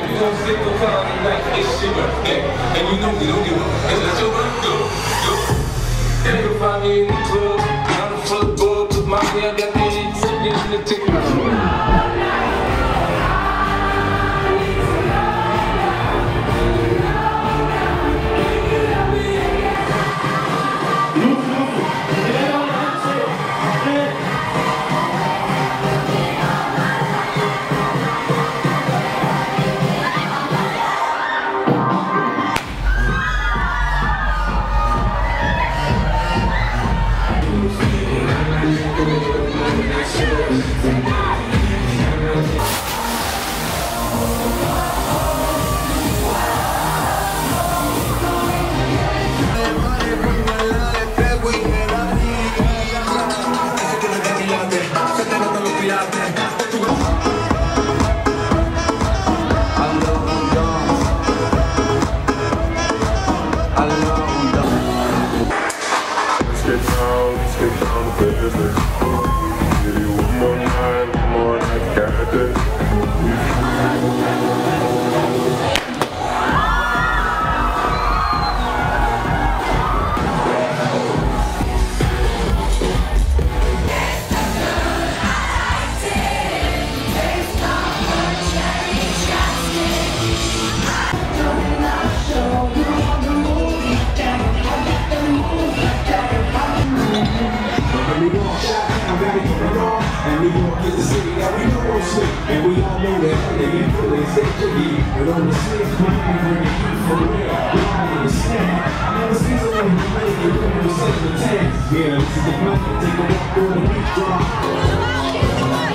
gon' stick the party like your birthday. And you know we don't give up, cause it's your birthday. Go, go. And you find me get down, let's get down to business. Give you one more night, one more night, got this. And we all know that they get feelings, they jiggy. But on the crime, we bring the heat for real. We all understand. I never seen someone who made it when it was such a tank. Yeah, this is the plan. Take a walk through the beat drop.